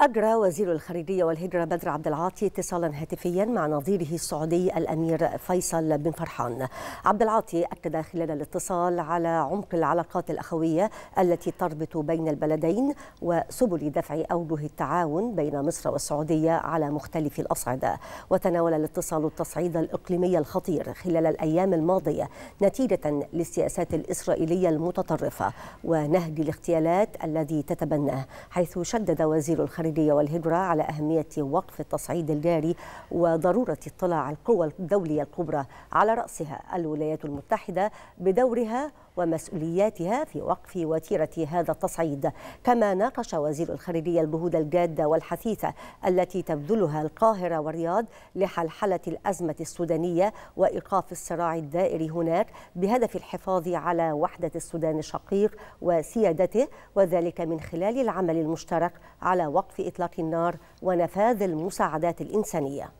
أجرى وزير الخارجية والهجرة بدر عبد العاطي اتصالا هاتفيا مع نظيره السعودي الأمير فيصل بن فرحان. عبد العاطي أكد خلال الاتصال على عمق العلاقات الأخوية التي تربط بين البلدين وسبل دفع أوجه التعاون بين مصر والسعودية على مختلف الأصعدة. وتناول الاتصال التصعيد الإقليمي الخطير خلال الأيام الماضية نتيجة للسياسات الإسرائيلية المتطرفة ونهج الاغتيالات الذي تتبناه حيث شدد وزير الخارجية الخارجية والهجرة على أهمية وقف التصعيد الجاري وضرورة اطلاع القوى الدولية الكبرى على رأسها. الولايات المتحدة بدورها ومسؤولياتها في وقف وتيرة هذا التصعيد. كما ناقش وزير الخارجية الجهود الجادة والحثيثة التي تبذلها القاهرة والرياض لحلحلة الأزمة السودانية وإيقاف الصراع الدائر هناك بهدف الحفاظ على وحدة السودان الشقيق وسيادته وذلك من خلال العمل المشترك على وقف إطلاق النار ونفاذ المساعدات الإنسانية.